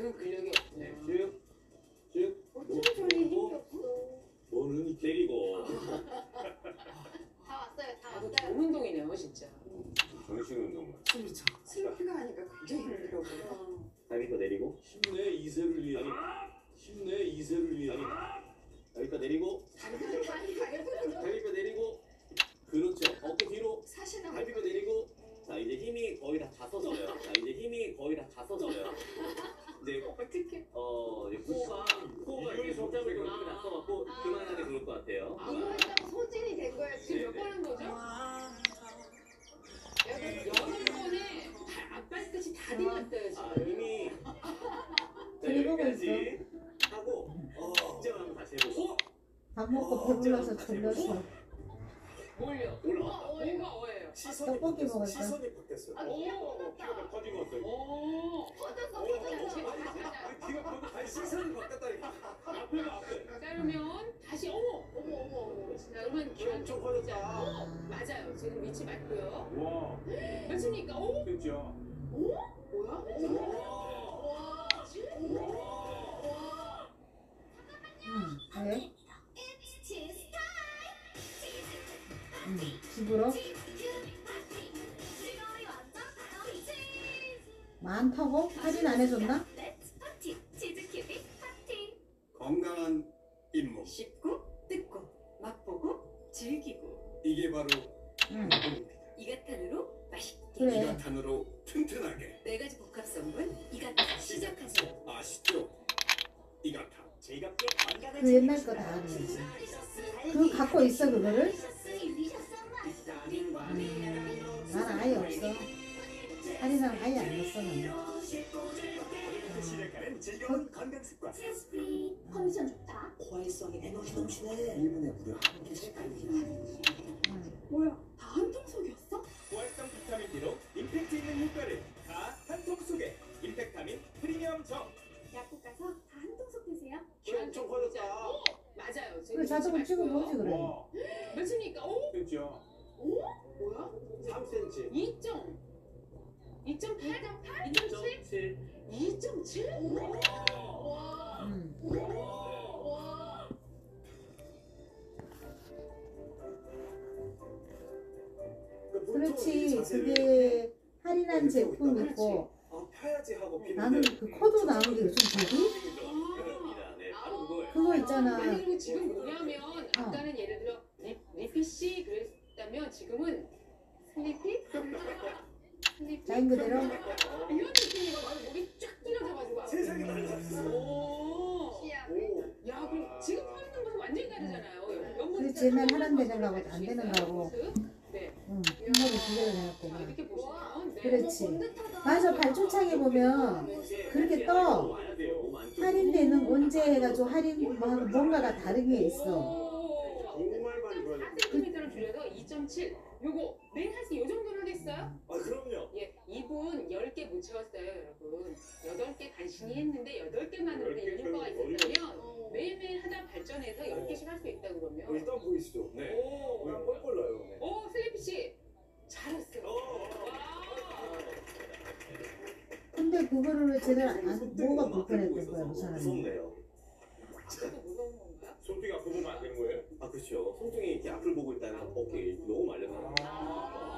그 근력이 네, 없구나. 쭉, 쭉. 어쩜 저리 힘이 없어. 이 내리고. 다 왔어요, 다 나도 왔어요. 좋은 운동이네요, 진짜. 그만하게 좋을 것 같아요. 이거 했다고 소진이 된 거야 지금. 몇 번 한 거죠? 여덟 번에 발 앞발 끝이 다 들렸어요, 아 지금. 힘이 자 들고 여기까지 하고 어 걱정 한번 다시 해보고 밥 먹고 배불러서 졸렸어. 뭘요? 올라왔다. 뭐가 어예요? 시선이 떡볶이 바뀌었어. 먹을 시선이 바뀌었어요 아, 오, 키가 키가 커졌다. 커진 것 같아요 오. 오, 키가 커 아니 시선이 바뀌었다니까 앞에가 앞에 자, 그러면 다시, 어머! 어머, 어머, 어머. 자, 엄청 커졌다 어, 맞아요. 지금 위치 맞고요. 와 몇입니까? 오? 진짜 뭐야? 와, 응. 왜? 응. 집으로? 많다고? 할인 안 해줬나? 즐기고 이게 바로 응. 이가탄으로 맛있게 그래. 이가탄으로 튼튼하게 네 가지 복합 성분 이가탄 시작하세요. 아시죠? 이가탄 즐겁게 그 옛날 거다 하는 거지. 그거 갖고 있어, 그거를? 음, 난 아예 없어. 할인은 아예 안 넣었어, 나는. 시작하는 즐거운 건강 습관. 컨디션 좋다. 고활성이 에너지 넘치네. 1분에 무려 한 개씩 응. 뭐야? 다 한 통 속이었어? 고활성 비타민 D로 임팩트 있는 효과를 다 한 통 속에 임팩타민 프리미엄 정 약국 가서 다 한 통 속 드세요. 키 엄청 커졌다 오! 맞아요. 그래, 위치 찍어보지, 맞고요. 그래. 와 몇입니까? 오? 진짜 뭐야? 3cm 2점. 2.8? 2.7? 2.7? 와, 응. 와. 그렇지. 그게 할인한 제품 있고, 아 하고 나는 그 코드 나온 게 요즘. 네, 그거예요. 그거 있잖아. 아니 그리고 지금 뭐냐면 아까는 예를 들어 리, 리피 씨 그랬다면 지금은 슬리피? 자인 그대로? 이런 느낌이거든. 목이 쫙 길어져가지고. 세상이 달라졌어 오. 시야를. 야, 그럼 지금 서 있는 모습 완전히 다르잖아요. 연봉 그렇지, 옛날 하는 되는 거하고 안 되는 거하고. 네. 응. 두개를 자, 해갖고. 이렇게 보시면 네. 그렇지. 맞아, 발초창에 보면 그렇게 떠. 할인되는 언제 해가지고 할인 뭐 하고 뭔가가 다른 게 있어. 오. 정말 많이 좋아졌어 4cm를 줄여서 2.7. 요거 매일 할수 요 정도는 하겠어요? 아 그럼요 예, 이분 10개 못 채웠어요, 여러분. 8개 간신히 했는데 8개만으로도 이 효과가 있었다면 어. 매일매일 하다 발전해서 10개씩 할 수 있다 어, 그러면. 일단 보이시죠 네 오, 그냥 뻘뻘 나요 네. 오, 슬리피 씨. 잘했어요. 어. 와. 근데 그거를 왜 제대로 안, 뭐가 불편했던 거야, 그 사람이. 무섭네요. 그것도 무서운 건가요? 손등이 앞으로 보면 안 되는 거예요? 아 그렇죠. 손등이 이렇게 앞을 보고 있다면 어깨 너무 말려서. 아.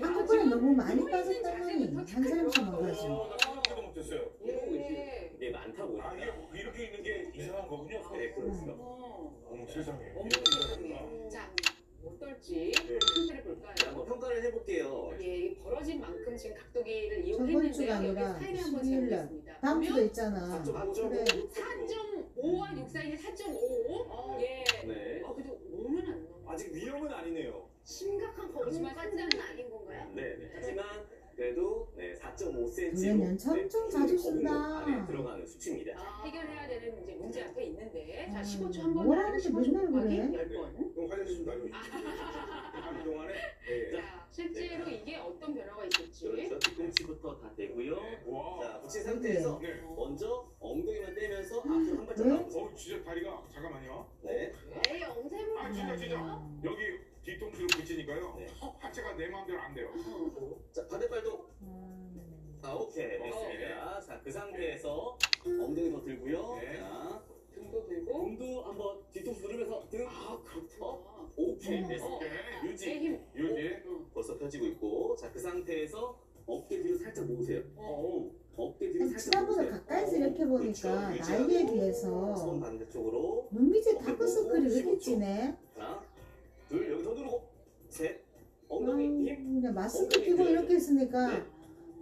한꺼번에 너무 많이 빠졌다니. 한. 어, 못했어요 예. 이게 많다고. 아 이게 이렇게 있는 게 이상한 거군요 네, 그렇죠. 어. 어머 세상에 어머, 이런 게 세상에. 자, 어떨지 네. 순서를 자, 한번 볼까요? 평가를 해볼게요. 예, 이 벌어진 만큼 지금 각도기를 저번 이용했는데요. 주가 여기 아니라 스타일을 한번 12일 날. 재보겠습니다. 다음 주도 있잖아. 좀 그래. 4.5와 6 사이에 4.5. 예. 네. 아, 그래도 5는 안 넘어. 아직 위험은 아니네요 심각한 거짓말까지는 아닌 건가요? 네, 네. 하지만 그래도 네, 4.5cm. 그러면 엄청 자주 쓴다. 들어가는 수치입니다. 자, 해결해야 되는 이제 문제 앞에 있는데. 자, 음, 15초 한번 뭘 하는데 맨날 그래? 10번. 그럼 화장실 좀 다녀오시죠 하는 동안에 네. 자, 실제로 이게 어떤 변화가 있을지. 그렇죠. 뒤꿈치부터 다 되고요. 네. 와 자, 붙인 상태에서 네. 먼저 엉덩이만 떼면서 앞으로 한 발짝 왜? 나오세요. 어 진짜 다리가 잠깐만요 네. 에이, 엉샘을 아 진짜 진짜 음. 여기 뒤통수를 붙이니까요 네. 하체가 내 마음대로 안 돼요 자, 반대발도 음. 자, 오케이. 됐습니다. 자, 그 상태에서 엉덩이 더 들고요. 네. 자, 등도 들고. 몸도 한번 뒤통수 누르면서 등. 아, 그렇구나. 오케이. 어. 됐습니다. 내 유지. 힘. 유지. 어. 벌써 펴지고 있고. 자, 그 상태에서 어깨 뒤로 살짝 모으세요. 어. 어깨 뒤로 살짝 지난보다 모으세요. 가까이서 이렇게 보니까 나이에 손 비해서 반대쪽으로. 눈 밑에 다크서클이 왜 이렇게 진해? 하나, 둘, 여기 더 누르고. 셋. 아, 엉덩이 힘. 그냥 마스크 끼고 이렇게 있으니까 네.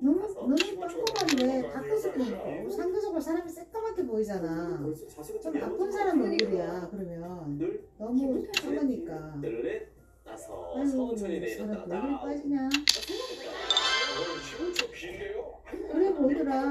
너무 너무 깜깜한데 다크서클 상대적으로 사람이 새까맣게 보이잖아. 좀좀 나쁜 사람 얼굴이야 그러면 둘, 너무 까마니까. 천천히 사람 이리 빠지냐? 어, 15초 긴데요? 그래 보이더라.